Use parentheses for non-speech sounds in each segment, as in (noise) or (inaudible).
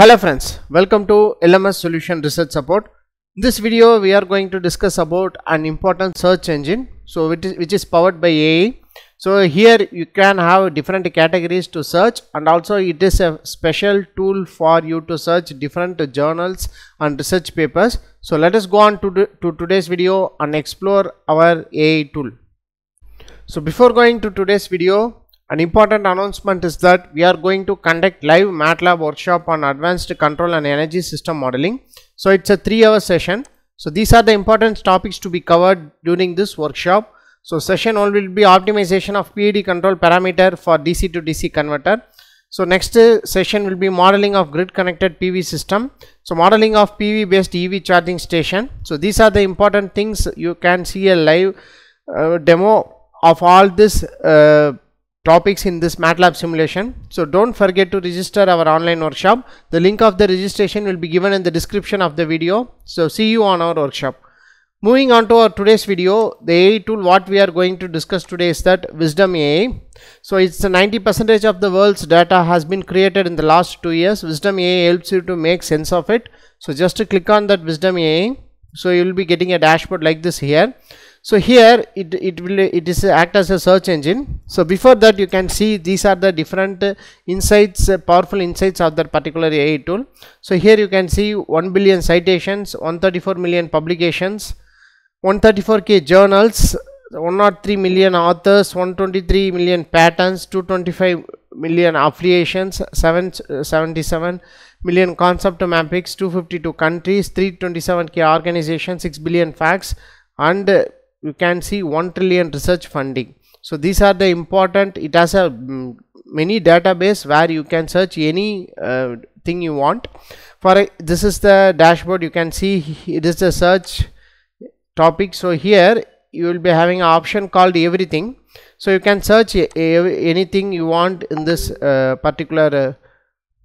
Hello friends, welcome to LMS Solution Research Support. In this video we are going to discuss about an important search engine so which is, which is powered by AI. So here you can have different categories to search and also it is a special tool for you to search different journals and research papers. So let us go on to, to today's video and explore our AI tool. So before going to today's video an important announcement is that we are going to conduct live MATLAB workshop on advanced control and energy system modeling. So it's a three hour session. So these are the important topics to be covered during this workshop. So session 1 will be optimization of PID control parameter for DC to DC converter. So next session will be modeling of grid connected PV system. So modeling of PV based EV charging station. So these are the important things you can see a live uh, demo of all this uh, topics in this MATLAB simulation. So don't forget to register our online workshop. The link of the registration will be given in the description of the video. So see you on our workshop. Moving on to our today's video, the AI tool what we are going to discuss today is that Wisdom AI. So it's the 90% of the world's data has been created in the last two years. Wisdom AI helps you to make sense of it. So just to click on that Wisdom AI. So you will be getting a dashboard like this here so here it, it will it is act as a search engine. So before that you can see these are the different uh, insights uh, powerful insights of that particular AI tool. So here you can see 1 billion citations 134 million publications 134k journals 103 million authors 123 million patents 225 million affiliations 777 million concept mappings 252 countries 327k organizations 6 billion facts and uh, you can see 1 trillion research funding. So these are the important it has a um, many database where you can search any uh, thing you want. For a, this is the dashboard you can see it is the search topic. So here you will be having an option called everything. So you can search anything you want in this uh, particular uh,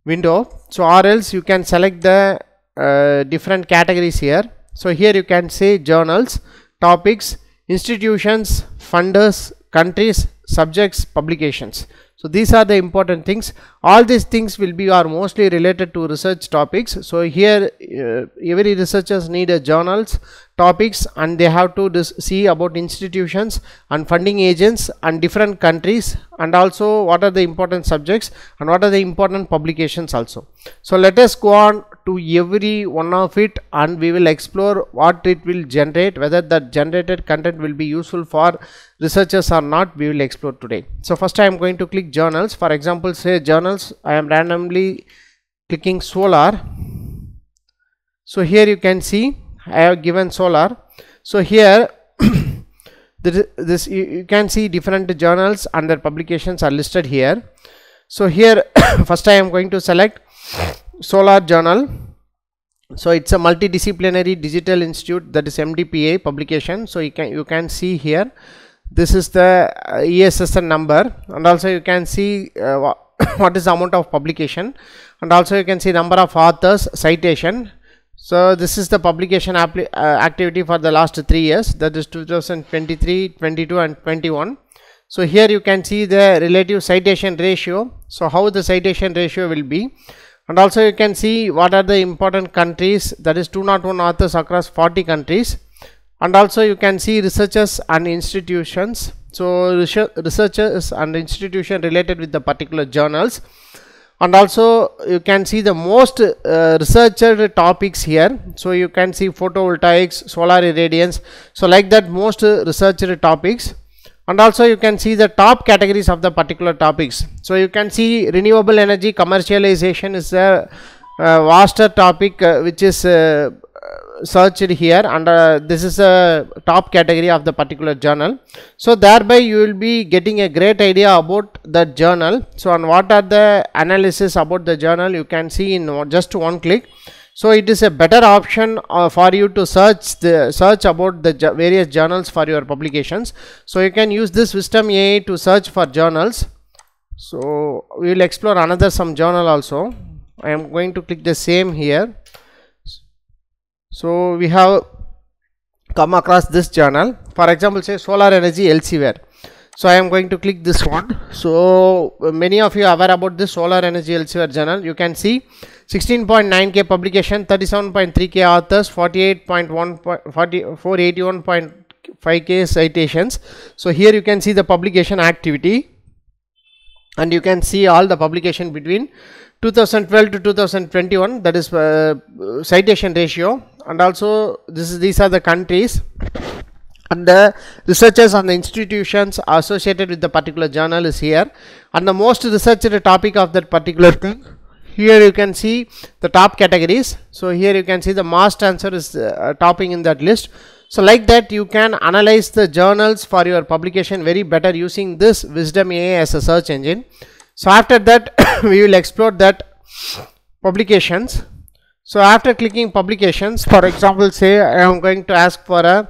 window. So or else you can select the uh, different categories here. So here you can say journals topics institutions funders countries subjects publications. So these are the important things. All these things will be are mostly related to research topics. So here uh, every researchers need a journals topics and they have to see about institutions and funding agents and different countries and also what are the important subjects and what are the important publications also. So let us go on to every one of it and we will explore what it will generate whether that generated content will be useful for researchers or not we will explore today so first i am going to click journals for example say journals i am randomly clicking solar so here you can see I have given solar. So here (coughs) this you, you, can see different journals and their publications are listed here. So here (coughs) first I am going to select solar journal. So it's a multidisciplinary digital institute that is MDPI publication. So you can you can see here. This is the uh, ESSN number. And also you can see uh, (coughs) what is the amount of publication. And also you can see number of authors citation. So this is the publication uh, activity for the last three years. That is 2023 22 and 21 so here you can see the relative citation ratio. So how the citation ratio will be and also you can see what are the important countries that is 201 authors across 40 countries. And also you can see researchers and institutions. So researchers and institution related with the particular journals. And also you can see the most uh, researched topics here. So you can see photovoltaics solar irradiance. So like that most uh, researched topics and also you can see the top categories of the particular topics. So you can see renewable energy commercialization is a, a vaster topic uh, which is uh, searched here. And uh, this is a top category of the particular journal. So thereby you will be getting a great idea about the journal. So on what are the analysis about the journal? You can see in just one click so it is a better option uh, for you to search the search about the various journals for your publications. So you can use this wisdom ai to search for journals. So we will explore another some journal also. I am going to click the same here. So we have come across this journal. For example say solar energy Elsevier so i am going to click this one. So uh, many of you are aware about this solar energy Elsevier journal. You can see 16.9k publication 37.3k authors 48.1 481.5k citations. So here you can see the publication activity. And you can see all the publication between 2012 to 2021 that is uh, citation ratio. And also this is these are the countries and the researchers and the institutions associated with the particular journal is here. And the most researched topic of that particular thing here you can see the top categories. So here you can see the mass transfer is uh, topping in that list. So like that you can analyze the journals for your publication very better using this wisdom ai as a search engine. So after that (coughs) we will explore that publications. So after clicking publications for example say i am going to ask for a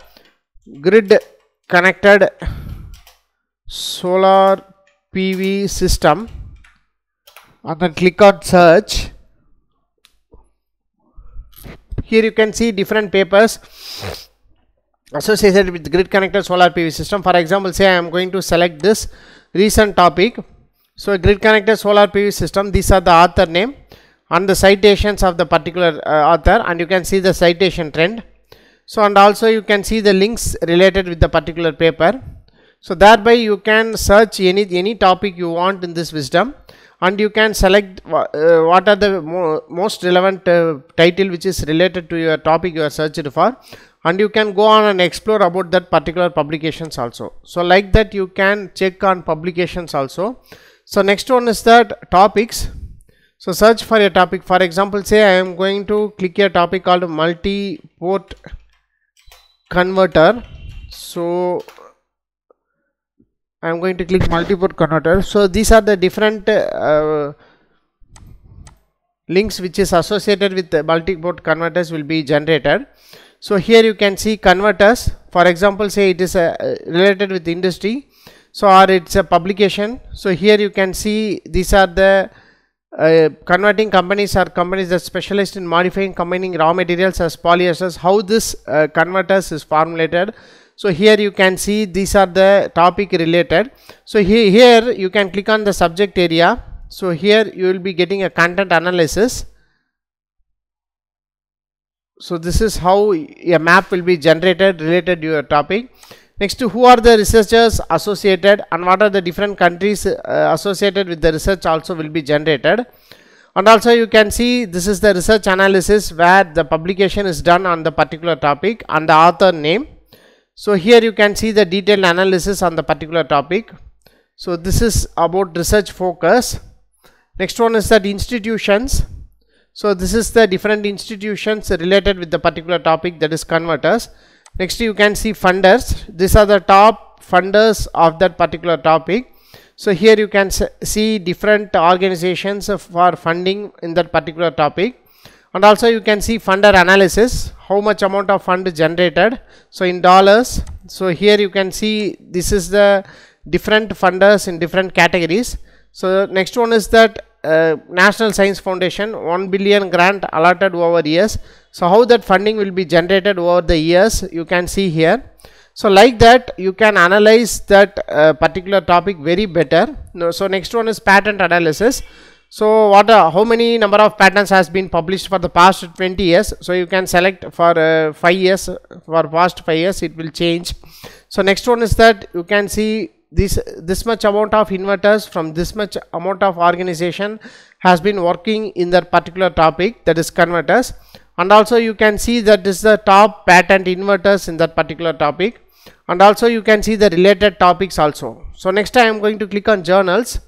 grid connected solar pv system. And then click on search. Here you can see different papers associated with grid connected solar pv system. For example say i am going to select this recent topic. So grid connected solar pv system these are the author name and the citations of the particular uh, author. And you can see the citation trend so and also you can see the links related with the particular paper. So thereby you can search any any topic you want in this wisdom. And you can select uh, what are the mo most relevant uh, title which is related to your topic you are searched for. And you can go on and explore about that particular publications also. So like that you can check on publications also. So next one is that topics. So search for a topic. For example say i am going to click a topic called multi port converter so I am going to click multi-port converter. So these are the different uh, links which is associated with the multi-port converters will be generated. So here you can see converters. For example, say it is uh, related with industry. So or it's a publication. So here you can see these are the uh, converting companies are companies that specialize in modifying combining raw materials as polyesters. How this uh, converters is formulated. So here you can see these are the topic related. So he, here you can click on the subject area. So here you will be getting a content analysis. So this is how a map will be generated related to your topic next to who are the researchers associated and what are the different countries uh, associated with the research also will be generated and also you can see this is the research analysis where the publication is done on the particular topic and the author name so here you can see the detailed analysis on the particular topic. So this is about research focus. Next one is that institutions. So this is the different institutions related with the particular topic that is converters. Next you can see funders. These are the top funders of that particular topic. So here you can see different organizations for funding in that particular topic and also you can see funder analysis how much amount of fund generated so in dollars so here you can see this is the different funders in different categories so next one is that uh, national science foundation 1 billion grant allotted over years. So how that funding will be generated over the years you can see here. So like that you can analyze that uh, particular topic very better. So next one is patent analysis. So what uh, how many number of patents has been published for the past 20 years? So you can select for uh, 5 years for past 5 years it will change. So next one is that you can see this this much amount of inverters from this much amount of organization has been working in that particular topic that is converters. And also you can see that this is the top patent inverters in that particular topic. And also you can see the related topics also. So next I am going to click on journals.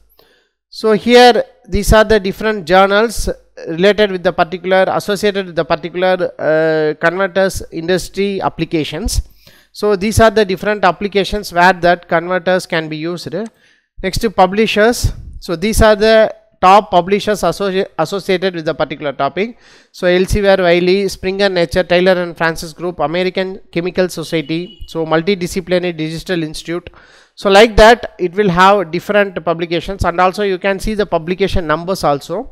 So here these are the different journals related with the particular associated with the particular uh, converters industry applications. So these are the different applications where that converters can be used. Next to publishers. So these are the top publishers associ associated with the particular topic. So Elsevier, Wiley, Springer Nature, Taylor and Francis Group, American Chemical Society, so Multidisciplinary Digital Institute, so like that it will have different publications and also you can see the publication numbers also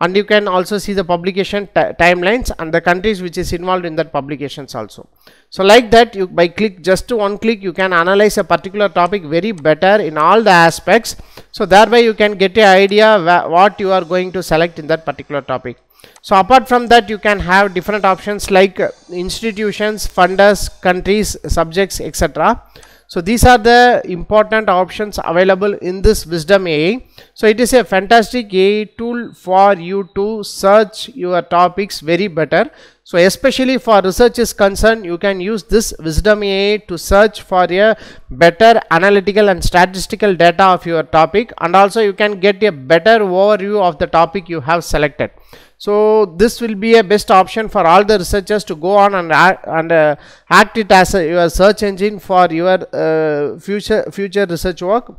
and you can also see the publication timelines and the countries which is involved in that publications also. So like that you by click just to one click you can analyze a particular topic very better in all the aspects. So thereby you can get a idea what you are going to select in that particular topic. So apart from that you can have different options like uh, institutions funders countries subjects etc so these are the important options available in this wisdom AI. So it is a fantastic AI tool for you to search your topics very better. So especially for research is concerned, you can use this wisdom AI to search for a better analytical and statistical data of your topic. And also you can get a better overview of the topic you have selected. So this will be a best option for all the researchers to go on and, and uh, act it as a, your search engine for your uh, future future research work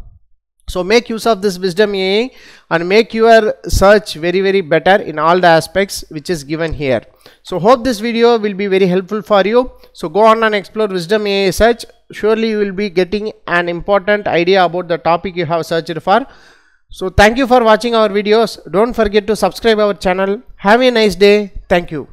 so make use of this wisdom AI and make your search very very better in all the aspects which is given here. So hope this video will be very helpful for you. So go on and explore wisdom AI search. Surely you will be getting an important idea about the topic you have searched for. So thank you for watching our videos. Don't forget to subscribe our channel. Have a nice day. Thank you.